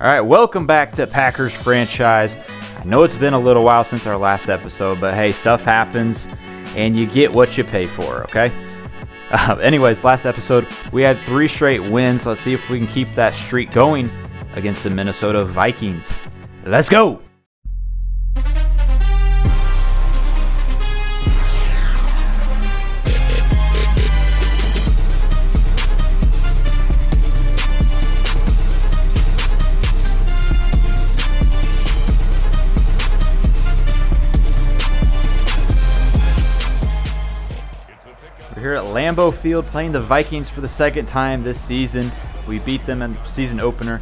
All right, welcome back to Packers franchise. I know it's been a little while since our last episode, but hey, stuff happens and you get what you pay for, okay? Uh, anyways, last episode, we had three straight wins. Let's see if we can keep that streak going against the Minnesota Vikings. Let's go! Lambeau Field playing the Vikings for the second time this season. We beat them in the season opener.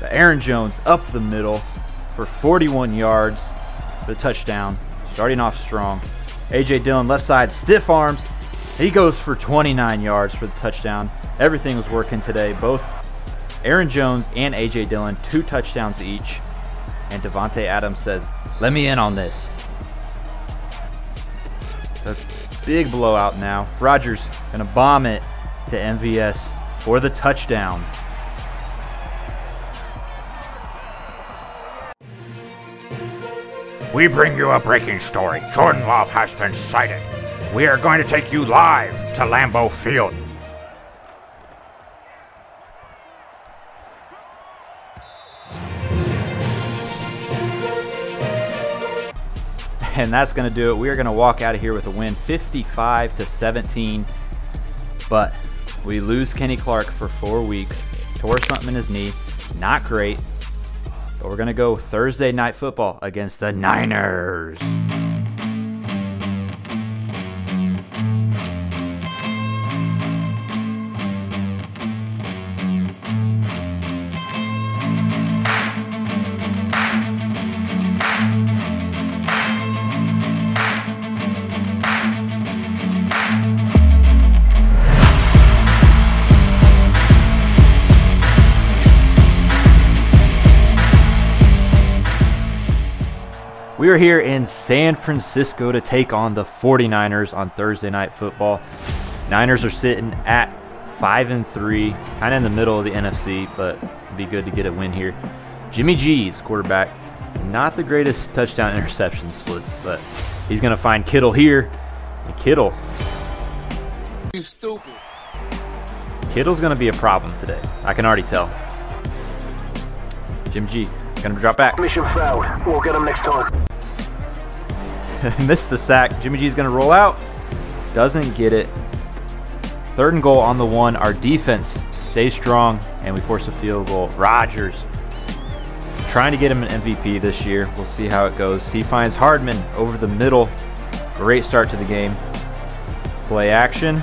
But Aaron Jones up the middle for 41 yards for the touchdown, starting off strong. A.J. Dillon left side, stiff arms. He goes for 29 yards for the touchdown. Everything was working today. Both Aaron Jones and A.J. Dillon, two touchdowns each. And Davante Adams says, let me in on this. Big blowout now. Rodgers gonna bomb it to MVS for the touchdown. We bring you a breaking story. Jordan Love has been sighted. We are going to take you live to Lambeau Field. and that's going to do it. We are going to walk out of here with a win 55 to 17. But we lose Kenny Clark for 4 weeks. Tore something in his knee. Not great. But we're going to go Thursday night football against the Niners. We are here in San Francisco to take on the 49ers on Thursday night football. Niners are sitting at 5 and 3, kind of in the middle of the NFC, but it'd be good to get a win here. Jimmy G's quarterback, not the greatest touchdown interception splits, but he's going to find Kittle here. And Kittle. You stupid. Kittle's going to be a problem today. I can already tell. Jim G, to drop back. Mission failed. We'll get him next time. Missed the sack. Jimmy G's going to roll out. Doesn't get it. Third and goal on the one. Our defense stays strong, and we force a field goal. Rodgers trying to get him an MVP this year. We'll see how it goes. He finds Hardman over the middle. Great start to the game. Play action.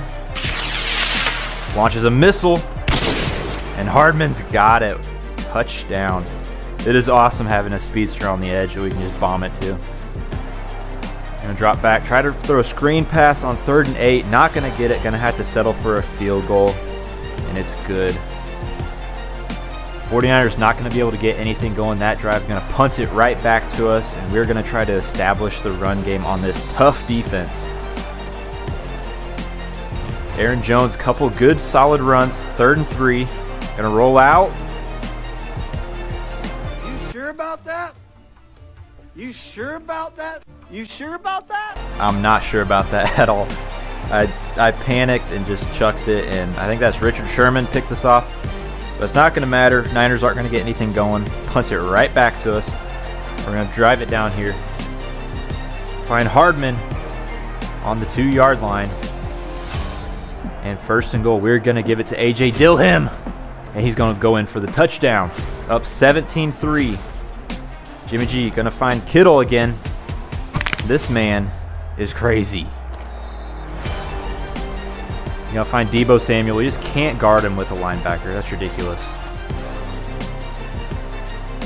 Launches a missile. And Hardman's got it. Touchdown. It is awesome having a speedster on the edge that we can just bomb it to. Gonna drop back, try to throw a screen pass on third and eight. Not gonna get it, gonna have to settle for a field goal, and it's good. 49ers not gonna be able to get anything going that drive. Gonna punt it right back to us, and we're gonna try to establish the run game on this tough defense. Aaron Jones, couple good solid runs, third and three. Gonna roll out, about that? You sure about that? You sure about that? I'm not sure about that at all. I, I panicked and just chucked it, and I think that's Richard Sherman picked us off. But it's not going to matter. Niners aren't going to get anything going. Punts it right back to us. We're going to drive it down here. Find Hardman on the two yard line. And first and goal, we're going to give it to A.J. Dillon. And he's going to go in for the touchdown. Up 17 3. Jimmy G to find Kittle again. This man is crazy. You know, find Deebo Samuel. You just can't guard him with a linebacker. That's ridiculous.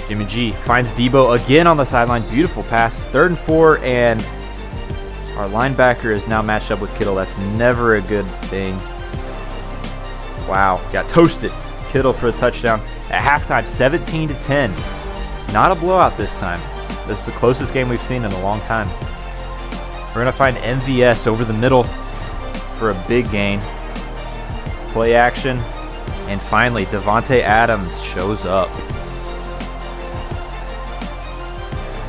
Jimmy G finds Deebo again on the sideline. Beautiful pass. Third and four, and our linebacker is now matched up with Kittle. That's never a good thing. Wow, got toasted. Kittle for a touchdown. At halftime, 17 to 10. Not a blowout this time. This is the closest game we've seen in a long time. We're going to find MVS over the middle for a big gain. Play action. And finally, Davante Adams shows up.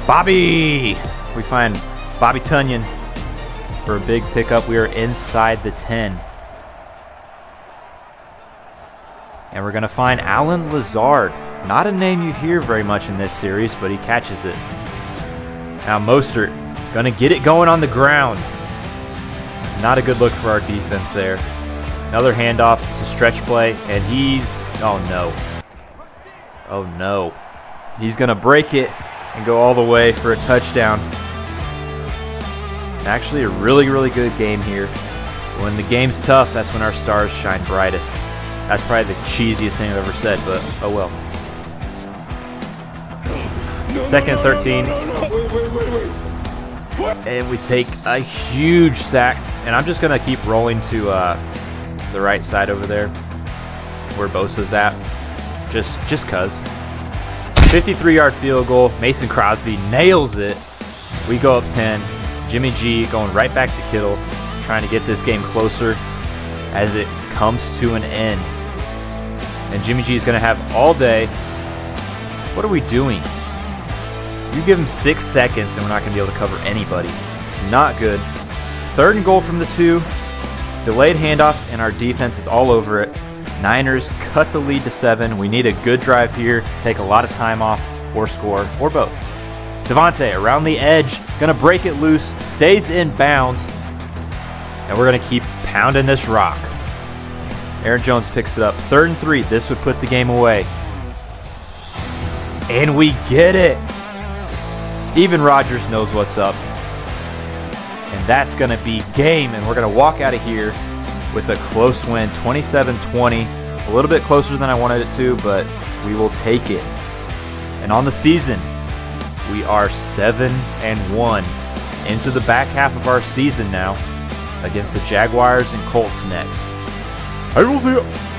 Bobby! We find Bobby Tonyan for a big pickup. We are inside the 10. And we're going to find Allen Lazard. Not a name you hear very much in this series, but he catches it. Now Mostert to get it going on the ground. Not a good look for our defense there. Another handoff. It's a stretch play, and he's... Oh, no. Oh, no. He's to break it and go all the way for a touchdown. Actually, a really, really good game here. When the game's tough, that's when our stars shine brightest. That's probably the cheesiest thing I've ever said, but oh well. Second 13. And we take a huge sack. And I'm just going to keep rolling to uh, the right side over there where Bosa's at. Just, just cuz. 53-yard field goal. Mason Crosby nails it. We go up 10. Jimmy G going right back to Kittle, trying to get this game closer as it comes to an end. And Jimmy G is going to have all day. What are we doing? You give him six seconds and we're not going to be able to cover anybody. Not good. Third and goal from the two. Delayed handoff, and our defense is all over it. Niners cut the lead to seven. We need a good drive here, take a lot of time off, or score, or both. Devontae around the edge, gonna break it loose, stays in bounds, and we're gonna keep pounding this rock. Aaron Jones picks it up. Third and three. This would put the game away. And we get it. Even Rodgers knows what's up. And that's going to be game. And we're going to walk out of here with a close win 27 20. A little bit closer than I wanted it to, but we will take it. And on the season, we are 7 and 1 into the back half of our season now against the Jaguars and Colts next. I will see you.